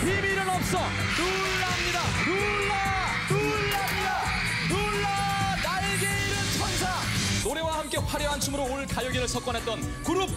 비밀은 없어. 놀랍니다. 놀라 놀랍니다. 놀라 날개 잃은 천사. 노래와 함께 화려한 춤으로 올 가요계를 석권했던 그룹